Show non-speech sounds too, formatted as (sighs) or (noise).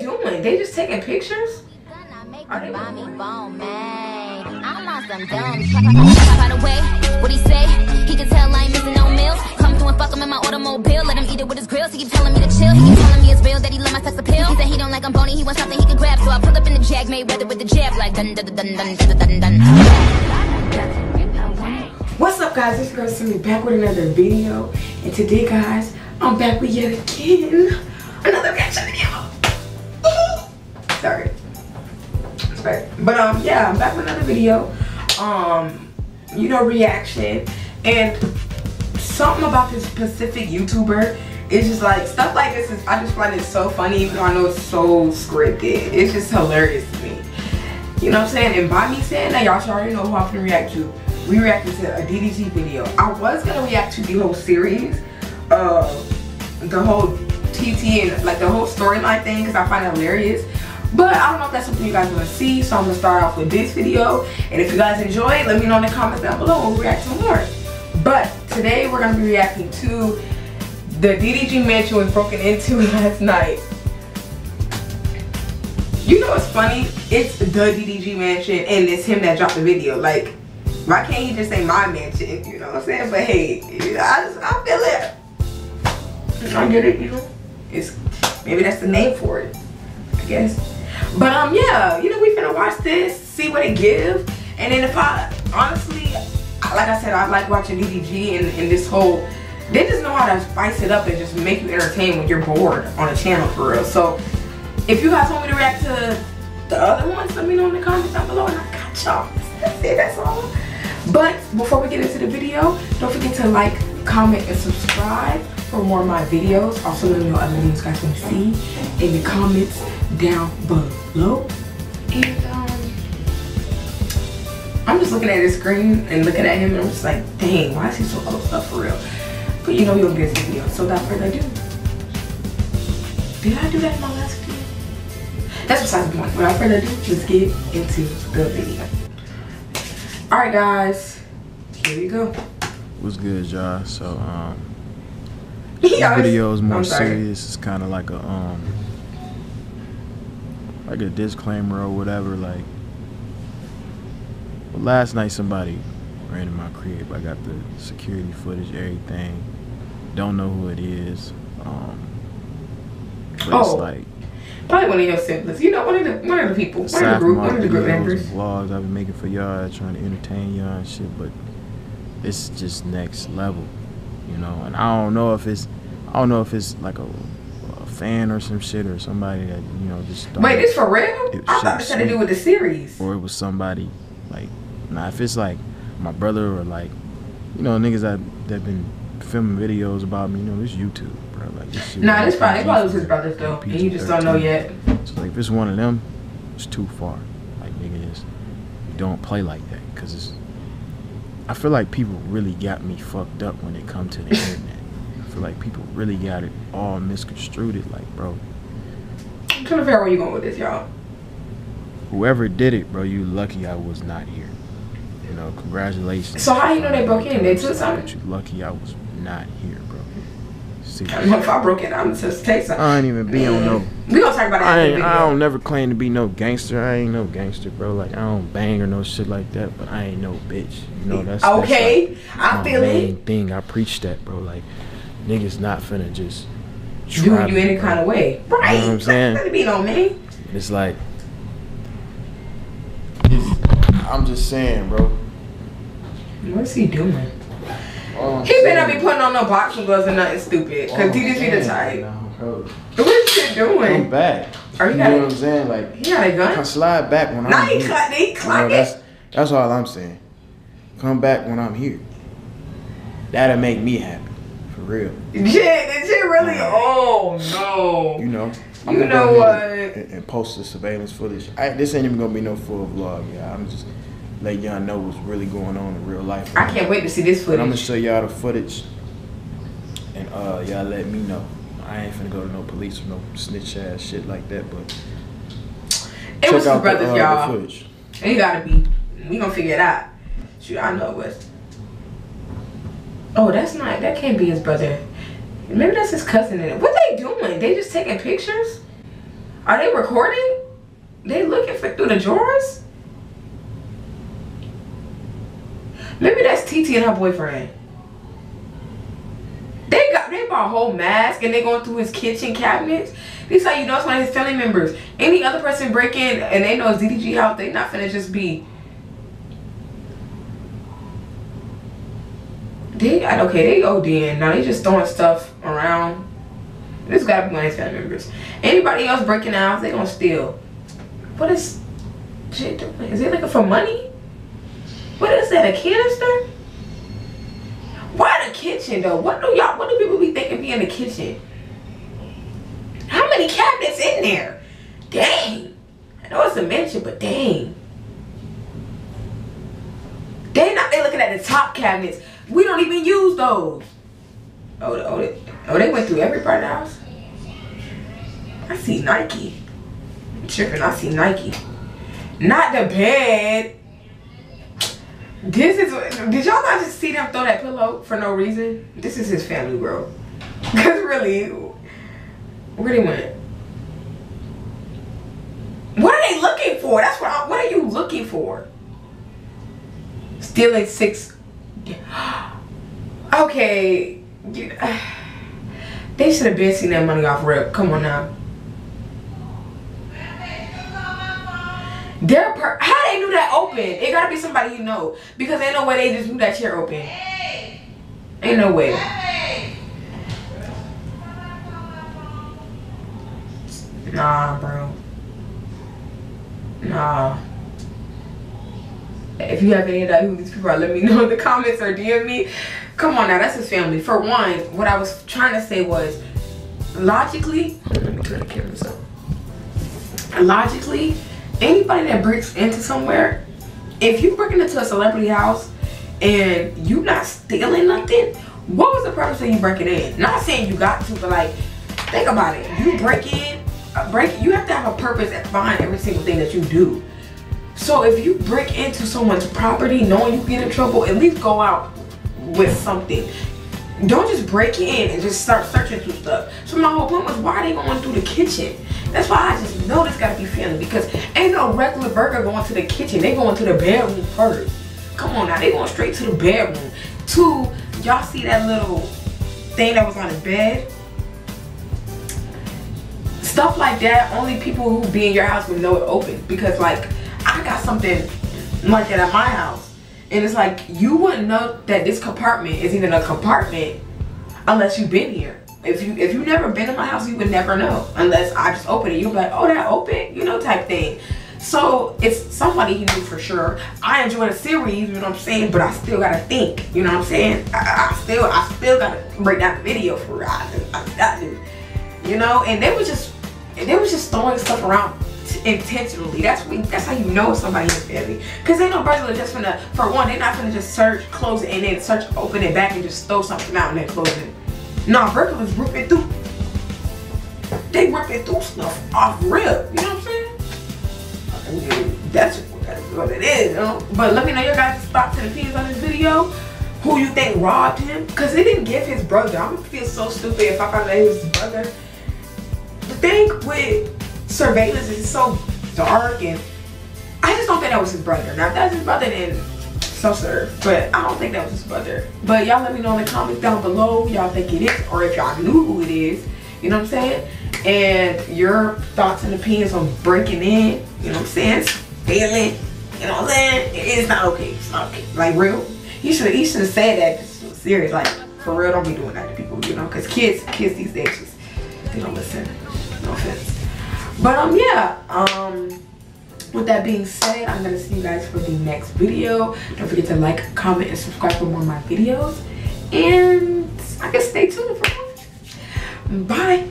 doing? They just taking pictures? What he say? He can tell I missing no meals. Come through and fuck him in my automobile. Let him eat it with his He keep telling me to chill. He keep telling me it's real That he love my sex appeal. He said he don't like I'm bony. He wants something he can grab. So I pull up in the Jag with the jab Like dun dun dun dun dun dun dun What's up guys, This girl Simi back with another video. And today guys, I'm back with yet again. Another reaction video. But um yeah, I'm back with another video. Um, you know, reaction. And something about this specific YouTuber it's just like stuff like this is I just find it so funny even though I know it's so scripted. It's just hilarious to me. You know what I'm saying? And by me saying that, y'all should already know who I'm gonna react to. We reacted to a DDG video. I was gonna react to the whole series, uh, the whole TT and like the whole storyline thing because I find it hilarious. But I don't know if that's something you guys want to see, so I'm gonna start off with this video. And if you guys enjoy it, let me know in the comments down below. We'll react to more. But today we're gonna be reacting to the DDG mansion was broken into (laughs) last night. You know what's funny? It's the DDG mansion and it's him that dropped the video. Like, why can't he just say my mansion? You know what I'm saying? But hey, I just I feel it. I get it, you know? It's maybe that's the name for it, I guess. But um yeah, you know, we finna watch this, see what it give. And then if I honestly like I said, I like watching DDG and, and this whole they just know how to spice it up and just make you entertain when you're bored on a channel for real. So if you guys want me to react to the other ones, let me know in the comments down below and I got y'all. That's it, that's all. But before we get into the video, don't forget to like, comment, and subscribe for more of my videos. Also let me know other videos you guys want to see in the comments down below. And um I'm just looking at his screen and looking at him and I'm just like, dang, why is he so close up for real? But you know he'll get this video, so without further ado. Did I do that in my last video? That's besides the point. Without further ado, let's get into the video. Alright guys, here we go. What's good, y'all? So, um, He this video is more serious. It's kind of like a, um, like a disclaimer or whatever. Like, well, last night somebody ran in my crib. I got the security footage, everything. Don't know who it is. Um, but it's Oh, like, Probably one of your siblings. You know, one of the one of the people, one of the group, one of the group members. vlogs I've been making for y'all, trying to entertain y'all and shit, but it's just next level, you know. And I don't know if it's, I don't know if it's like a fan or some shit or somebody that you know just. thought Wait, it- this for real? it I thought this had to do with the series. or it was somebody like, nah. If it's like my brother or like, you know, niggas that that been filming videos about me, you know, it's YouTube, bro. Like this shit. Nah, is this probably, probably was his brother still, and you just PG-13. don't know yet. So like if it's one of them, it's too far. Like nigga, it's, you don't play like that because it's. I feel like people really got me fucked up when it come to the (laughs) internet. Feel like people really got it all misconstrued. It like, bro, I'm trying to figure out where you going with this, y'all. whoever did it, bro, you lucky I was not here. You know, congratulations. So how you know they broke in? They took something? You lucky I was not here, bro. See, I don't know if I broke it. I'm just take something. I ain't even be on no We gonna talk about that I ain't. I don't never claim to be no gangster. I ain't no gangster, bro. Like I don't bang or no shit like that. But I ain't no bitch. You know that's that's, okay, like, I feel main it. thing. I preach that, bro. Like niggas not finna just Do you any kind of way, right? You know what I'm saying? Let it be on me. It's like it's, I'm just saying, bro. What's he doing? All I'm He better not be putting on no boxing gloves or nothing stupid. Cause I'm he just be the type. no, bro, What is he doing? Come doing? back. Are you you got know it? what I'm saying? Like He got a Come slide back when Nah, I'm he here. clock, he You clock know, it. that's that's all I'm saying. Come back when I'm here. That'll make me happy, for real. (laughs) Shit, did you really? Oh no. You know. You gonna know what? And, and post the surveillance footage. I, this ain't even gonna be no full vlog, yeah. I'm just let y'all know what's really going on in real life. I can't wait to see this But I'm gonna show y'all the footage, and uh, y'all let me know. I ain't finna go to no police or no snitch ass shit like that, but It was his the, brothers, uh, y'all. footage. And he gotta be. We gonna figure it out. Shoot, I know it was. Oh, that's not. That can't be his brother. Maybe that's his cousin. What they doing? They just taking pictures? Are they recording? They looking for through the drawers? Maybe that's TT and her boyfriend. They got they bought a whole mask and they going through his kitchen cabinets. This how you know it's one of his family members. Any other person break in and they know it's DDG house, they not finna just be. They okay, they ODing now. They just throwing stuff around. This gotta be one of his family members. Anybody else breaking out, they gonna steal. What is shit doing? Is he looking for money? What is that? A canister? Why the kitchen though? What do y'all? What do people be thinking be in the kitchen? How many cabinets in there? Dang. I know it's a mansion, but dang. They not they looking at the top cabinets. We don't even use those. Oh, oh, they, oh, they went through every the house. I see Nike. I'm tripping. I see Nike. Not the bed. This is. Did y'all not just see them throw that pillow for no reason? This is his family, bro. (laughs) Cause really, where they went? What are they looking for? That's what. I, what are you looking for? Stealing six. (sighs) Okay. (sighs) They should have been seen that money off rip. Come on now. Their per how they knew that open? It gotta be somebody you know because ain't no way they just knew that chair open. Ain't no way. Nah, bro. Nah. If you have any idea who these people are, let me know in the comments or DM me. Come on now, that's his family. For one, what I was trying to say was, logically, let me turn the cameras up. Logically, anybody that breaks into somewhere, if you break into a celebrity house and you not stealing nothing, what was the purpose of you breaking in? Not saying you got to, but like, think about it. You break in, uh, break. You have to have a purpose behind every single thing that you do. So if you break into someone's property knowing you get in trouble, at least go out with something. Don't just break in and just start searching through stuff. So my whole point was why are they going through the kitchen? That's why I just know this gotta be family because ain't no regular burger going to the kitchen. They going to the bedroom first. Come on now, they going straight to the bedroom. Two, y'all see that little thing that was on the bed? Stuff like that, only people who be in your house would know it open. Because like, got something like that at my house. And it's like, you wouldn't know that this compartment is even a compartment unless you've been here. If you if you've never been in my house, you would never know unless I just open it. You'll be like, oh, that open, you know, type thing. So it's somebody he knew for sure. I enjoy the series, you know what I'm saying, but I still gotta think, you know what I'm saying. I, I still I still gotta break down the video for real. I, I, I, you know, and they was just they was just throwing stuff around intentionally. That's what, that's how you know somebody is family. Cause ain't no burglar just gonna for one, they're not gonna just search, close it, and then search, open it back and just throw something out and then close it. Nah, burglars ripping through. They ripping through stuff off rip. You know what I'm saying? That's what it is. You know? But let me know your guys' thoughts and opinions on this video. Who you think robbed him? Cause he didn't give his brother. I'm gonna feel so stupid if I found out he was his brother. The thing with surveillance is so dark and I just don't think that was his brother. Now if that's his brother then so sir. But I don't think that was his brother. But y'all let me know in the comments down below y'all think it is or if y'all knew who it is. You know what I'm saying? And your thoughts and opinions on breaking in, you know what I'm saying? Stealing, you know what I'm saying? It is not okay. It's not okay. Like real. He should he should have said that serious. Like for real, don't be doing that to people, you know, because kids kids these days just they don't listen. No offense. But um yeah, um with that being said, I'm gonna see you guys for the next video. Don't forget to like, comment, and subscribe for more of my videos. And I guess stay tuned for more. Bye.